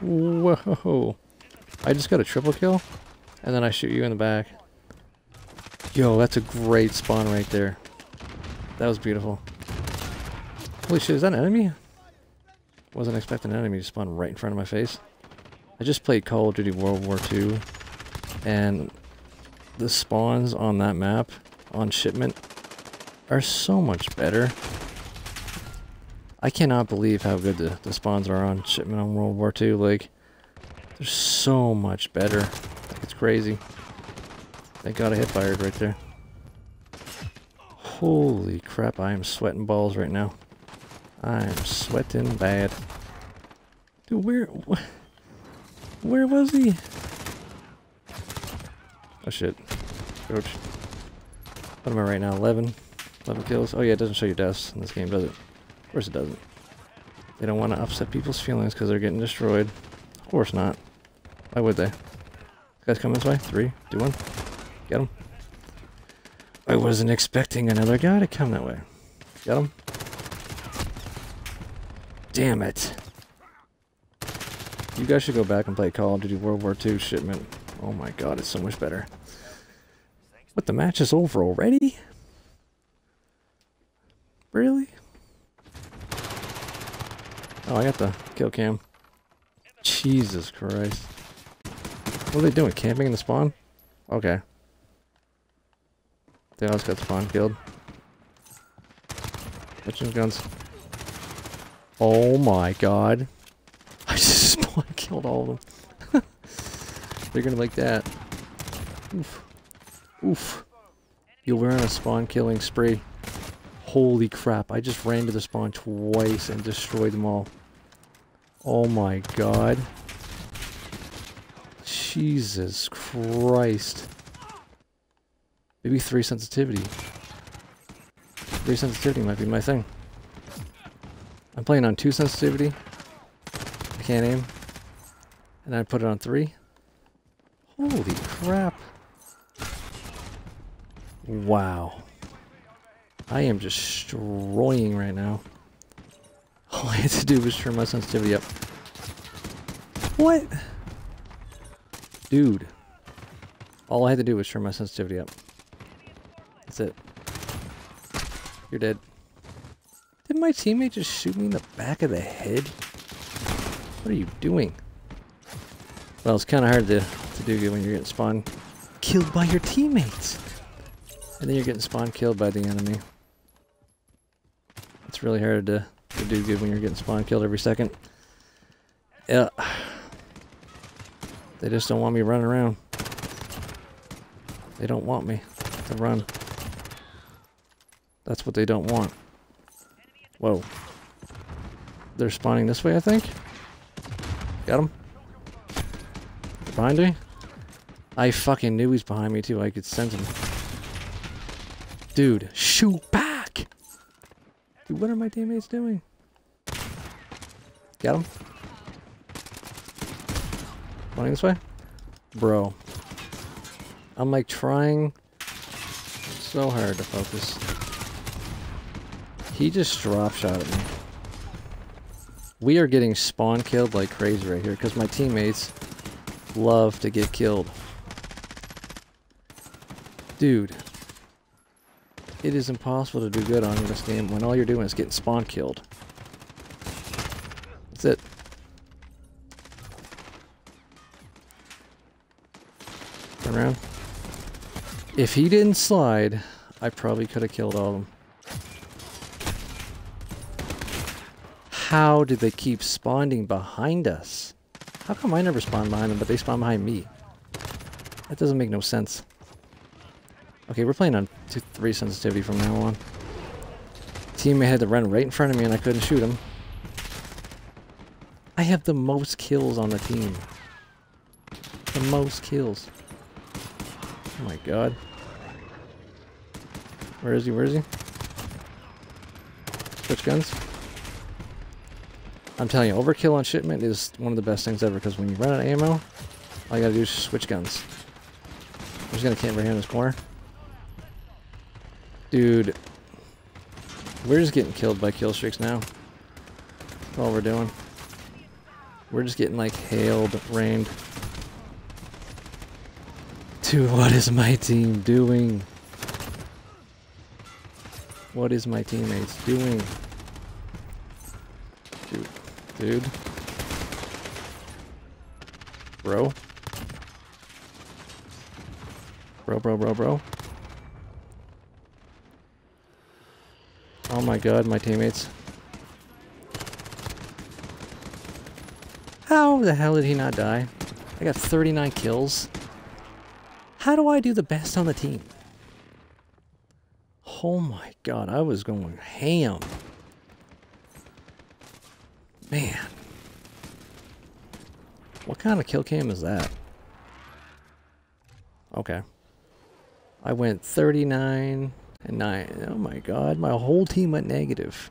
Whoa. I just got a triple kill, and then I shoot you in the back. Yo, that's a great spawn right there. That was beautiful. Holy shit, is that an enemy? Wasn't expecting an enemy to spawn right in front of my face. I just played Call of Duty World War II, and the spawns on that map, on shipment, are so much better. I cannot believe how good the, the spawns are on shipment on World War II. Like, they're so much better. Like, it's crazy. Thank God I hip fired right there. Holy crap, I am sweating balls right now. I am sweating bad. Dude, where... Wh where was he? Oh shit. Coach. What am I right now? 11? 11 kills? Oh yeah, it doesn't show your deaths in this game, does it? Of course it doesn't. They don't want to upset people's feelings because they're getting destroyed. Of course not. Why would they? Guys come this way? Three, two, one. Get him. I wasn't expecting another guy to come that way. Get him. Damn it. You guys should go back and play Call of Duty World War II shipment. Oh my god, it's so much better. What, the match is over already? Really? Oh, I got the kill cam. Jesus Christ. What are they doing? Camping in the spawn? Okay. They always got spawn killed. Switching guns. Oh my god. I just spawn killed all of them. They're gonna like that. Oof. Oof. You'll run a spawn killing spree. Holy crap, I just ran to the spawn twice and destroyed them all. Oh my god. Jesus Christ. Maybe 3 sensitivity. 3 sensitivity might be my thing. I'm playing on 2 sensitivity. I can't aim. And I put it on 3. Holy crap. Wow. I am destroying right now. All I had to do was turn my sensitivity up. What? Dude. All I had to do was turn my sensitivity up. That's it. You're dead. Did my teammate just shoot me in the back of the head? What are you doing? Well, it's kind of hard to, to do good when you're getting spawned killed by your teammates. And then you're getting spawn killed by the enemy. It's really hard to, to do good when you're getting spawn killed every second. Yeah. They just don't want me running around. They don't want me to run. That's what they don't want. Whoa. They're spawning this way, I think. Got him. Behind me? I fucking knew he's behind me too. I could sense him. Dude, shoot back! Dude, what are my teammates doing? Got him? Running this way? Bro. I'm like trying so hard to focus. He just drop shot at me. We are getting spawn killed like crazy right here because my teammates love to get killed. Dude. It is impossible to do good on this game when all you're doing is getting spawn killed. That's it. Turn around. If he didn't slide, I probably could have killed all of them. How did they keep spawning behind us? How come I never spawn behind them, but they spawn behind me? That doesn't make no sense. Okay, we're playing on two, 3 sensitivity from now on. Teammate had to run right in front of me and I couldn't shoot him. I have the most kills on the team. The most kills. Oh my god. Where is he? Where is he? Switch guns. I'm telling you, overkill on shipment is one of the best things ever because when you run out of ammo, all you gotta do is switch guns. I'm just gonna camp right here in this corner. Dude. We're just getting killed by kill streaks now. That's all we're doing. We're just getting like hailed, rained. Dude, what is my team doing? What is my teammates doing? Dude, dude. Bro. Bro, bro, bro, bro. Oh my god, my teammates. How the hell did he not die? I got 39 kills. How do I do the best on the team? Oh my god, I was going ham. Man. What kind of kill cam is that? Okay. I went 39 and 9. Oh my god, my whole team went negative.